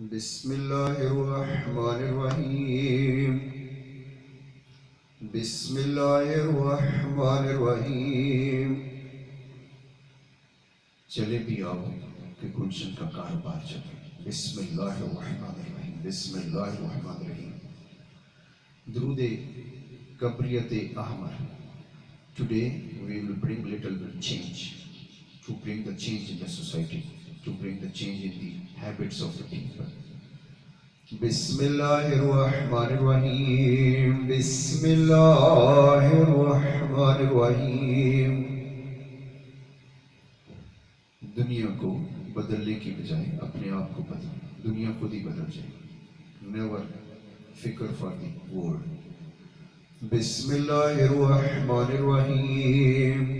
بسم الله الرحمن الرحيم بسم الله الرحمن الرحيم چلے بھی آؤ کہ گلشن کا کاروبار چلے. بسم اللہ الرحمن الرحیم. بسم اللہ الرحمن الرحیم. درود قبریت احمر. Today we will bring little bit change. To bring the change in the society, to bring the change in the habits of the people. بسم الله الرحمن الرحيم بسم الله الرحمن الرحيم دنیا کو بدلنے کی بجائے اپنے آپ کو بدل دنیا خود ہی بدل جائے نیور فکر فار دی ورلڈ بسم اللہ الرحمن الرحیم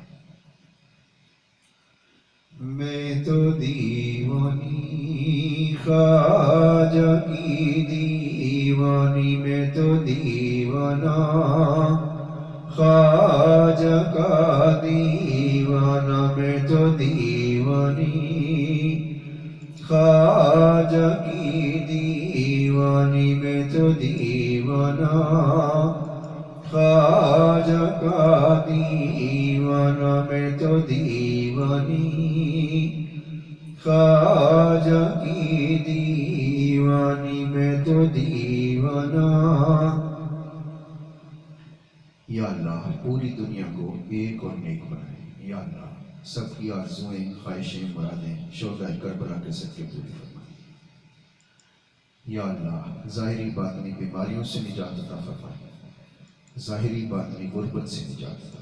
তো দীওয়ানি খাজা কি দীওয়ানি? মে তো দীওয়ানা খা سب کی آرزویں خواہشیں مرادیں شہداء کربلا کے صدقے پوری فرمائے۔ یا اللہ، ظاہری باطنی بیماریوں سے نجات عطا فرمائے۔ ظاہری باطنی غربت سے نجات عطا فرمائے۔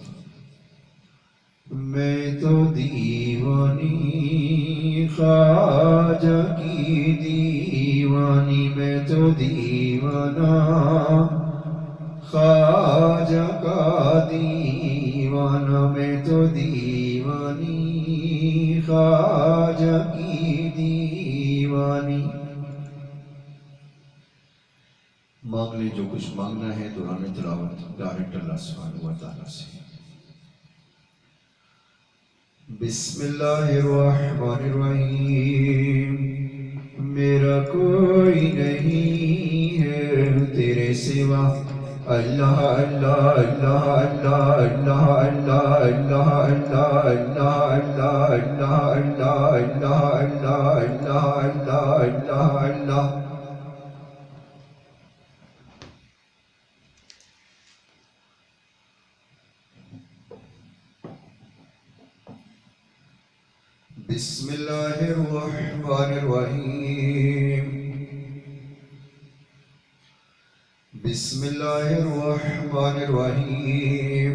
میں تو دیوانی، خواجہ کی دیوانی۔ میں تو دیوانہ، خواجہ کا دیوانہ۔ میں تو دیوانی جو کچھ مانگنا ہے دوران تلاوت ڈائریکٹ اللہ سبحانہ و تعالیٰ سے بسم اللہ الرحمن الرحیم میرا کوئی نہیں ہے تیرے سوا اللہ اللہ اللہ اللہ اللہ اللہ اللہ اللہ اللہ اللہ اللہ اللہ اللہ اللہ اللہ اللہ اللہ اللہ بسم الله الرحمن الرحيم. بسم الله الرحمن الرحيم.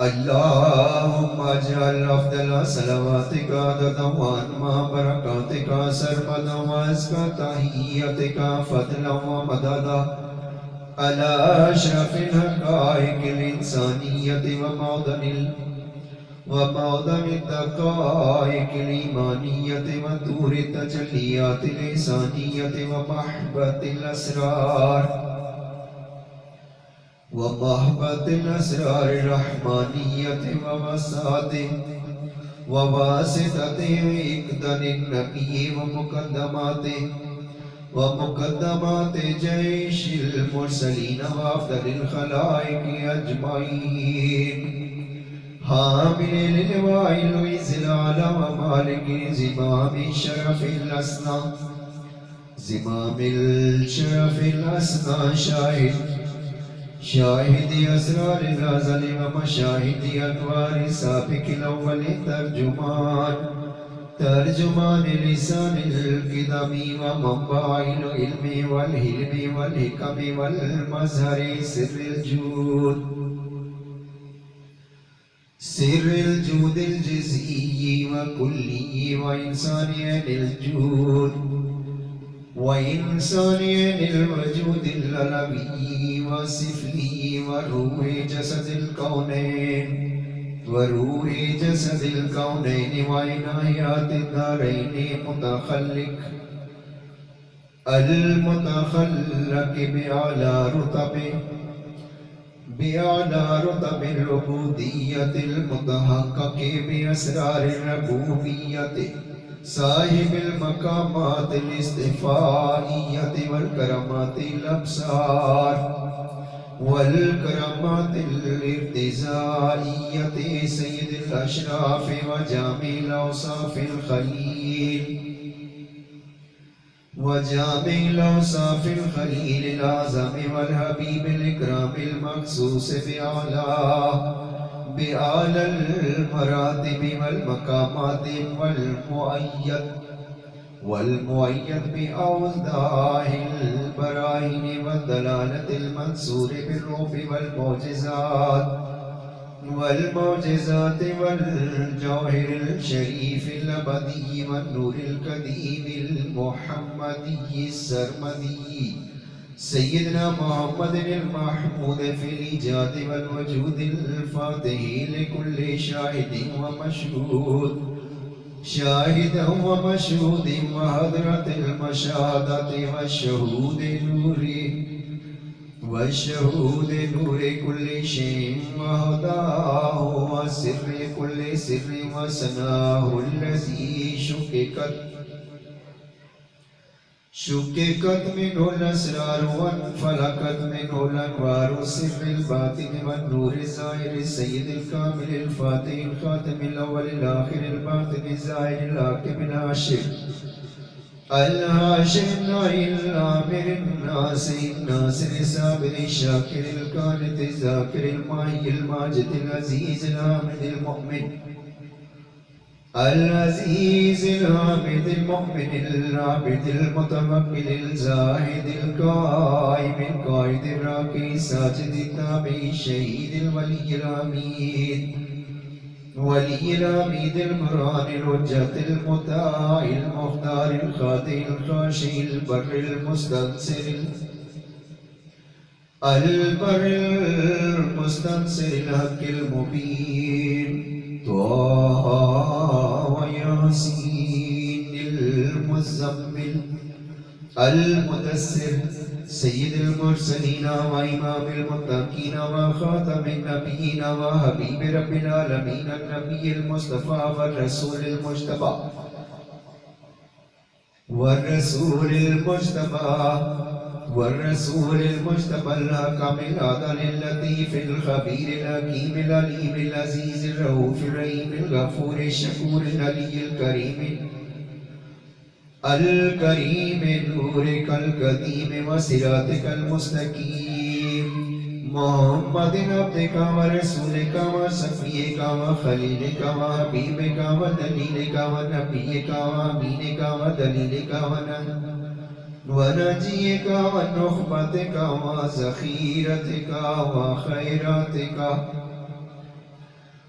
اللهم اجعل افضل صلواتك عددا وانما بركاتك، سرمدا وازكى تحيتك فضلا ومددا. على اشرف الحقائق الانسانيه ومعدن الانسانيه الانسانیت ومعظم الدقائق الإيمانية ودور التجليات الإنسانية ومحبة الأسرار. ومحبة الأسرار الرحمانية ووساطه وواسطة إقدر النبي ومقدماته ومقدمات جيش المرسلين وأفضل الخلائق أجمعين. حامل للواء الوزلال ومالك زمام الشرف الأسنى زمام الشرف الأسنى شاهد شاهد أسرار الأزل ومشاهد أنوار سابق الأول ترجمان ترجمان لسان القدم ومنبع العلم والهلم والحكم والمظهر سر الجود سر الجود الجزئي وكلي وإنساني الجود وإنساني الوجود العلوي والسفلي وروح جسد الكونين وروح جسد الكونين وعنايات الدارين متخلق المتخلق بأعلى رتبه بأعلى رتب العبودية المتحقق بأسرار الربوبية صاحب المقامات الاستفائية والكرامات الأبصار والكرامات الارتزائية سيد الأشراف وجامع الأوصاف الخليل وجامع الأوصاف الخليل الأعظم والحبيب الإكرام المخصوص بأعلى بأعلى المراتب والمقامات والمؤيد والمؤيد بأوضاح البراهين والدلالة المنصور بالروح والمعجزات. والمعجزات والجوهر الشريف الأبدي والنور القديم المحمدي السرمدي. سيدنا محمد المحمود في الإيجاد والوجود الفاتح لكل شاهد ومشهود. شاهد ومشهود وحضرة المشاهدة والشهود نوري. والشهود نور كل شيء وهداه وسر كل سر وسناه الذي شككت شككت منه الأسرار وانفلقت منه الأنوار سر الباطن والنور الظاهر السيد الكامل الفاتح الخاتم الأول الآخر الباطن الظاهر الحاكم العاشر الهاشم الامر الناصر الناصر الصابر الشاكر القانت الذاكر الماهي الماجد العزيز الحامد المؤمن. العزيز الحامد المؤمن، العابد المتوكل الزاهد القائم، القائد الراكي الساجد التابع الشهيد الولي الامين ولي العميد المران الوجة المطاع المختار الخاطئ الخاشي البر المستنصر البر المستنصر الحق المبين طه وياسين المزمل المدثر سيد المرسلين وإمام المتقين وخاتم النبيين وحبيب رب العالمين النبي المصطفى والرسول المجتبى والرسول المجتبى والرسول المجتبى الحكم العدل اللطيف الخبير الحكيم العليم العزيز الرؤوف الرحيم الغفور الشكور العلي الكريم الكريم نورك القديم وصراطك المستقيم. محمد عبد کا و رسول کا و صفی کا و خلیل کا و حبیب کا و دلیل کا و نبی کا و امین کا و دلیل عبدك ورسولك وصفيك وخليلك وحبيبك ودليلك ونبيك وامينك ودليلك ونجيك ونخبتك وذخيرتك وخيراتك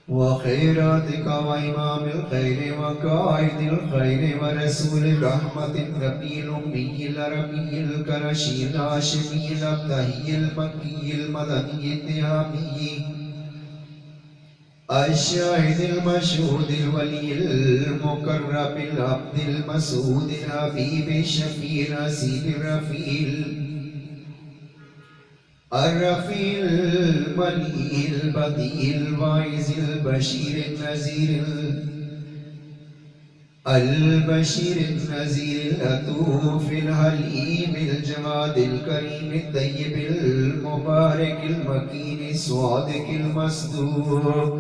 وخيراتك وإمام الخير وقائد الخير ورسول الرحمة النبي الأمي العربي الكرشي الهاشمي الأبتهي المكي المدني التهامي الشاهد المشهود الولي المقرب العبد المسعود الحبيب الشفيع الأسيد الرفيع الرفيع المليء البديع الواعظ البشير النذير البشير، النذير، اللطوف، الحليم الجواد الكريم، الطيب، المبارك، المكين، الصادق، المصدوق.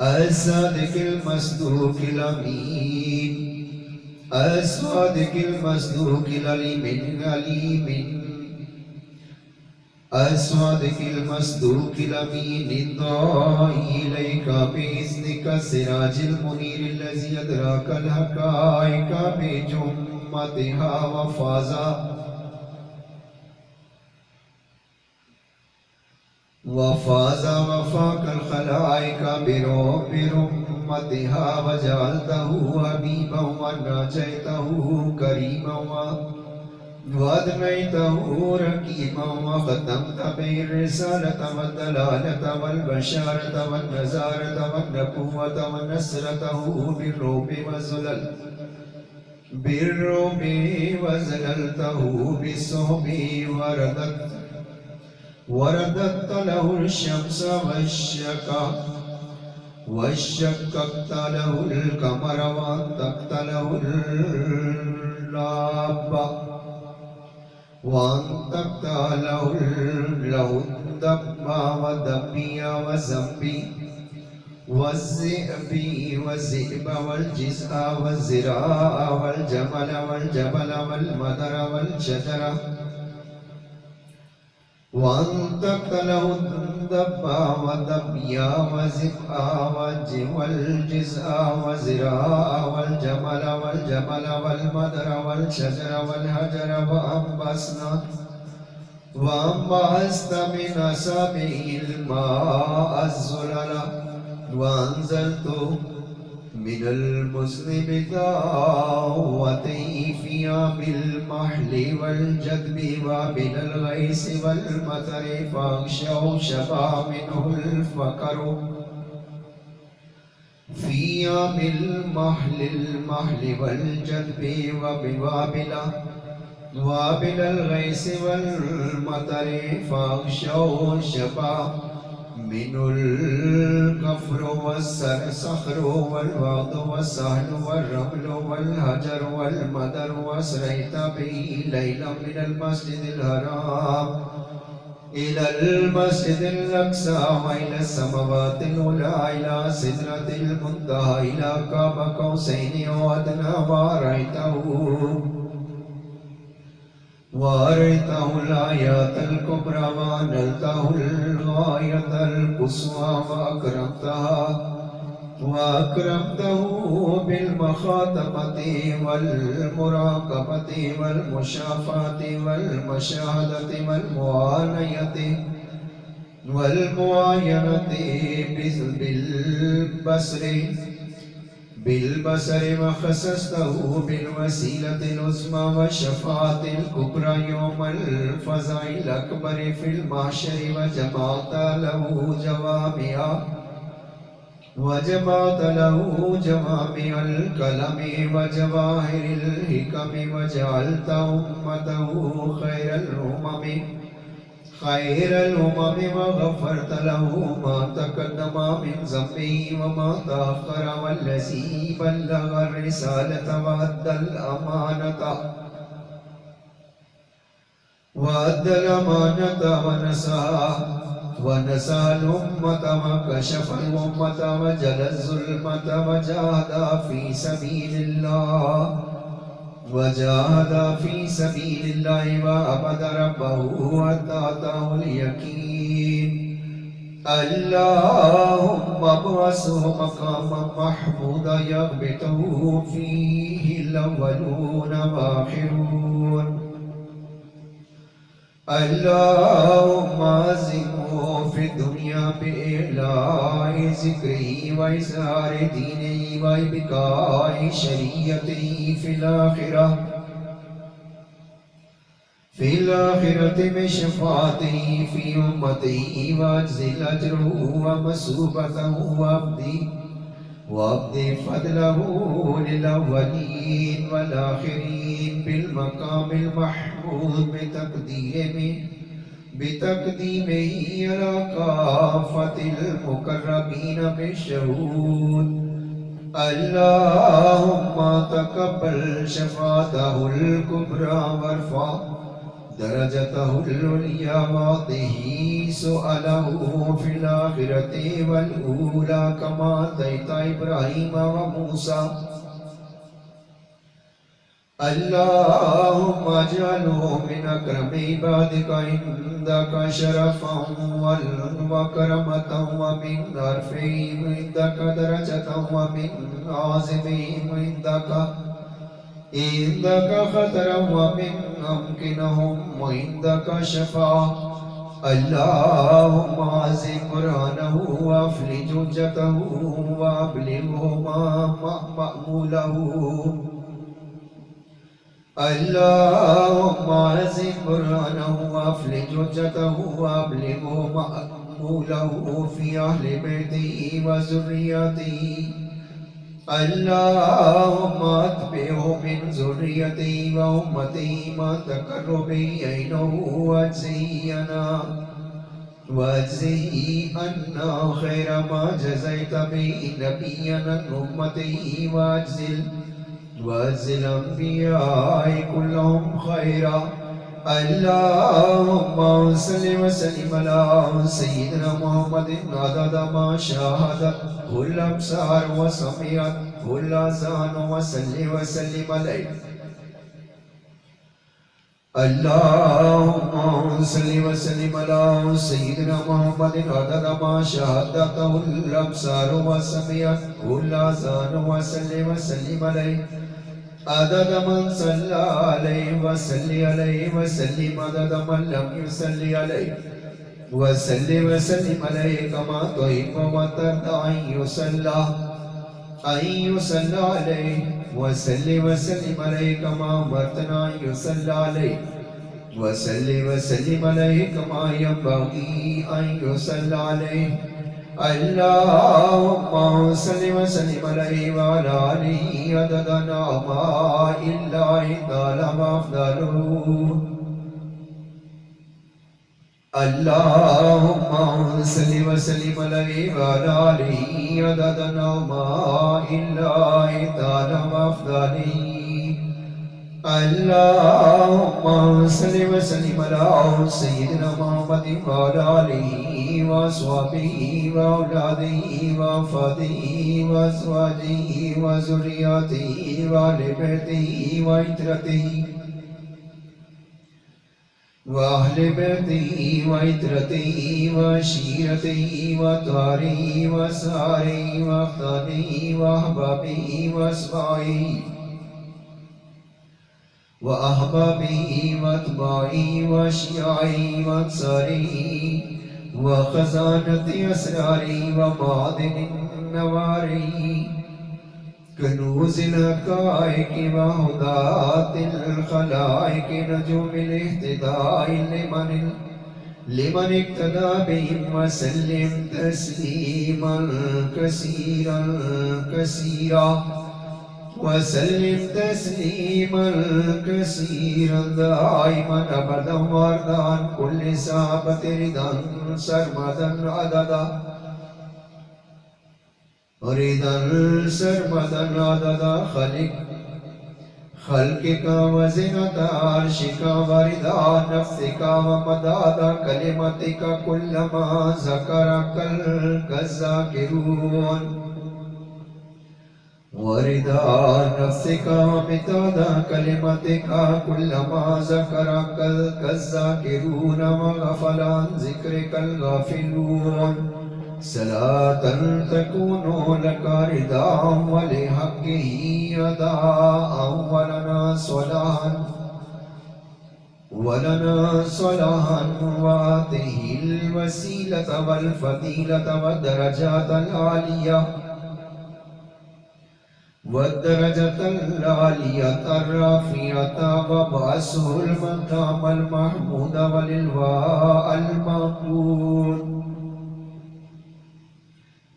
الصادق، المصدوق، الأمين. الصادق، المصدوق، العليم العليم. الصادق المصدوق الأمين الضائي إليك بإذنك السراج المنير الذي أدراك الحقائق بجمتها وفازا وفاز وفاق الخلائق برب أمتها وجعلته حبيبا وناجيته كريما. وأدنيته ركيما وختمت به الرسالة والدلالة والبشارة والنزارة والنبوة ونسرته بالروب والزلل بالروب وزللته بالصحب وردت ورددت له الشمس والشقا وشققت له القمر وانتقت له اللاب وانتقت له له الدب ودبي وزنبي والذئب والذئب والجزء والزراء والجمل والجبل والمدر والشجر وانتقت له الدب ودبيا وزئا والجزء وزراء والجمل والجبل والمدر والشجر والهجر وأنبسنا وأنبست من أسابه الماء الزلل وأنزلت من المسلم دعوتي فيها بالمحل والجدب ومن الغيس والمطر فاغشوا شبا منه الفقر. فيها بالمحل المحل والجدب وبوابل وابل الغيس والمطر فاغشوا شبا من الكفر والصخر والوعد والسهل والرمل والهجر والمدر واسريت به ليلا من المسجد الحرام. إلى المسجد الأقصى وإلى السماوات العلى إلى سدرة المنتهى إلى قاب قوسين وأدنى ورأيته وارثه الآيات الكبرى ونلته الغاية القصوى وأكرمتها وأكرمته بالمخاطبة والمراقبة والمشافاة والمشاهدة والمعانية والمعاينة بالبصر بالبصر وخصصته بالوسيلة العظمى والشفاعة الكبرى يوم الفزع الأكبر في المحشر وجمعت له جوامع وجمعت له جوامع الكلم وجواهر الحكم وجعلت أمته خير الأمم خير الأمم وغفرت له ما تقدم من ذنبه وما تأخر والذي بلغ الرسالة وأدى الأمانة. وأدى الأمانة ونسى ونسى الأمة وكشف الأمة وجل الظلمة وجاهد في سبيل الله. وجاهد في سبيل الله وعبد ربه حتى اليقين. اللهم ابعثه مقاما محمودا يغبطه فيه الاولون واخرون اللهم أعزمه في الدنيا بإعلاء ذكره وإظهار دينه وإبقاء شريعته في الآخرة. في الآخرة بشفاعته في أمته وأجزل أجره ومسوبته وأبدي. وأبدي فضله للأولين والآخرين بالمقام المحمود بتقديمه بتقديمه على كافة المقربين بالشهود. اللهم تقبل شفاعته الكبرى وارفع درجته العليا واعطه سؤاله في الآخرة والأولى، كما أتيت إبراهيم وموسى. اللهم اجعله من أكرم عبادك عندك شرفا وكرمة ومن أرفعهم عندك درجة ومن عازمهم عندك. عندك خطرا ومن أمكنهم عندك شفاعة اللهم عزم قرآنه وافلج حجته وابلغه ما مأموله. اللهم عزم قرآنه وافلج حجته وابلغه مأموله في أهل بيته وذريته. اللهم اتبعه من ذريته وامته ما تقرب عينه وأجزينا. واجزه أنا خير ما جزيت به نبينا أمته واجزل وأجزل الأنبياء كلهم خيرا. اللهم صل وسلم على سيدنا محمد عدد ما شاهدت كل ابصار وسمعت كل اذان وصل وسلم عليه. اللهم صل وسلم على سيدنا محمد عدد ما شاهدته الابصار وسمعت كل اذان وصل وسلم عليه. عدد من صلى عليه وسلم عليه وسلم عدد من لم يصلي عليه وسلم وسلم عليه كما تحب وترضى أن يصلى أن يصلى عليه وسلم وسلم عليه كما أمرتنا أن يصلى عليه وسلم وسلم عليه كما ينبغي أن يصلى عليه اللهم صل وسلم عليه وعلى آله عدد نعماء الله تعالى وأفضله اللهم صل وسلم عليه وعلى آله عدد نعماء الله تعالى وأفضله اللهم صل وسلم على سيدنا محمد وعلى آله وأصحابه وأولاده وأفاده وأزواجه وذرياته وآل بيته وعترته وأهل بيته وعترته وعشيرته وطاره وساره وأخطانه وأحبابه وأسمائه وأحبابه وأتباعه وأشياعه وأنصاره وخزانة أسراره ومعدن النواره كنوز الحقائق وهداة الخلائق نجوم الاهتداء لمن لمن اقتدى بهم وسلم تسليما كثيرا كثيرا. وسلم تسليما كثيرا دائما، ابدا وارضا عن كل صحابة رضا سرمدا، عددا. رضا سرمدا، عددا. خلق خلقك وزنة عرشك ورضا نفسك ومداد كلمتك كلما ذكرك الكذاكرون الذاكرون ورضا نفسك ومتاد كلمتك كلما ذكرك الذاكرون وغفل عن ذكرك الغافلون. صلاة تكون لك رضا ولحقه أداء ولنا صلاحا ولنا صلاحا. وآته الوسيلة والفضيلة والدرجات العالية. والدرجة العالية الرافعة وبعثه المقام المحمود وللواء المقود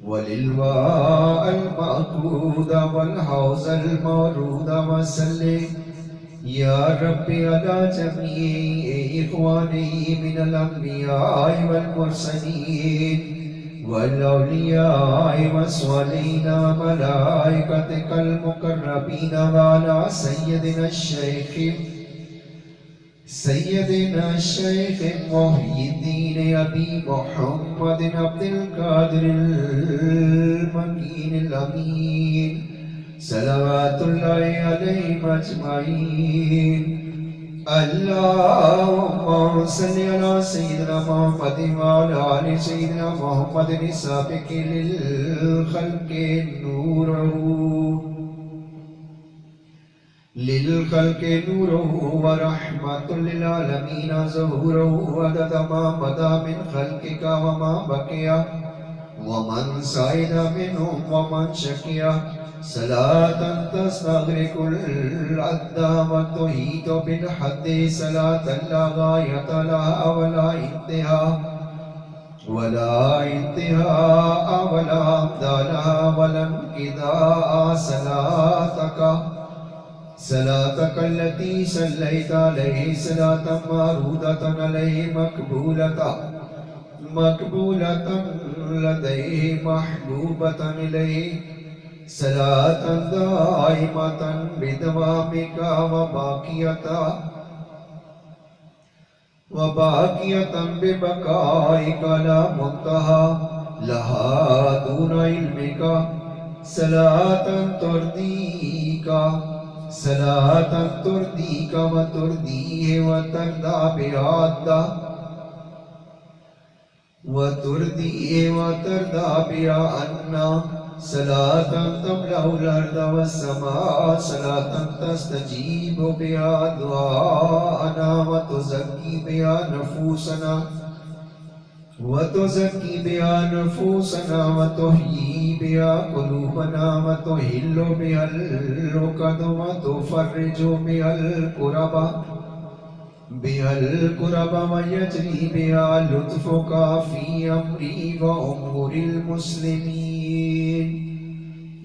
وللواء المقود والحوز المورود وسلم. يا ربي على جميع إخواني من الأنبياء والمرسلين. والأولياء والصالحين وملائكتك المقربين وعلى سيدنا الشيخ سيدنا الشيخ محي الدين أبي محمد عبد القادر المكين الأمين. صلوات الله عليهم أجمعين. اللهم صل على سيدنا محمد وعلى آل سيدنا محمد السابق للخلق نوره للخلق نوره ورحمة للعالمين ظهوره عدد ما بدا من خلقك وما بقي ومن سعد منهم ومن شقي صلاة تستغرق العدى وتحيط بالحد صلاة لا غاية لها ولا انتهاء. ولا انتهاء ولا أبدالها ولا انقضاء. صلاتك صلاتك التي صليت عليه صلاة معروضة عليه مقبولة مقبولة لديه محبوبة إليه. صلاة دائمة بدوامك وباقية وباقية ببقائك لا منتهى لها دون علمك صلاة ترضيك صلاة ترضيك وترضيه وترضى بعده وترضيه وترضى بها صلاة تملأ الأرض والسماء صلاة تستجيب بها دعاءنا وتزكي بها نفوسنا وتزكي بها نفوسنا وتحيي بها قلوبنا وتهل بها الركض وتفرج بها الكرب بها الكرب ويجري بها لطفك في أمري وأمور المسلمين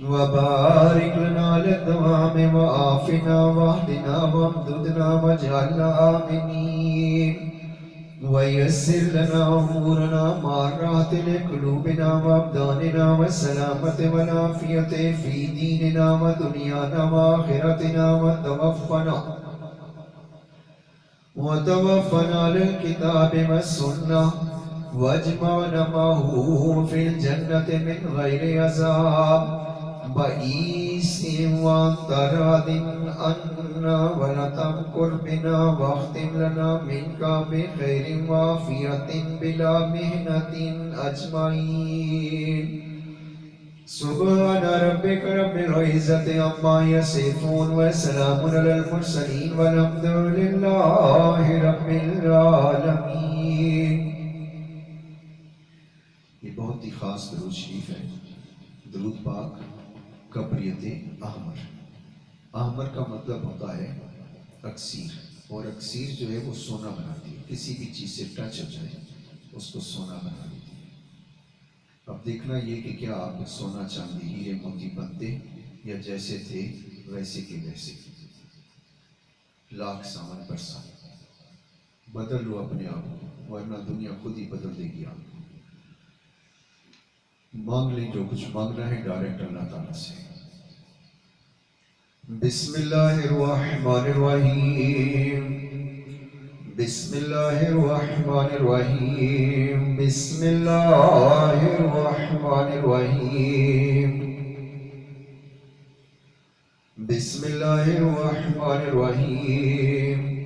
وبارك لنا على الدوام وآفنا واهدنا وامددنا واجعلنا آمنين. ويسر لنا أمورنا مع الراحة لقلوبنا وأبداننا والسلامة والعافية في ديننا ودنيانا وآخرتنا وتوفنا وتوفنا للكتاب والسنة. واجمعنا معه في الجنة من غير عذاب. بئيس وانت راض عنا ولا تمكر بنا واختم لنا منك بخير وعافية بلا مهنة أجمعين سبحان ربك رب العزة عما يصفون وسلام على المرسلين والحمد لله رب العالمين یہ بہت ہی خاص درود شریف ہے درود پاک قبریت احمر۔ احمر کا مطلب ہوتا ہے اکثیر اور اکثیر جو ہے وہ سونا بناتی ہے۔ کسی بھی چیز سے ٹچ ہو جائے، اس کو سونا بنا دیتی ہے۔ اب دیکھنا یہ کہ کیا آپ سونا چاندی ہیرے موتی بنتے یا جیسے تھے، ویسے کے ویسے۔ لاکھ سامان برسا بدل لو اپنے آپ کو، ورنہ دنیا خود ہی بدل دے گی آپ کو۔ مانگ لیں جو کچھ مانگنا ہے ڈائریکٹ اللہ تعالیٰ سے۔ بسم اللہ الرحمن الرحیم۔ بسم اللہ الرحمن الرحیم۔ بسم اللہ الرحمن الرحیم۔ بسم اللہ الرحمن الرحیم۔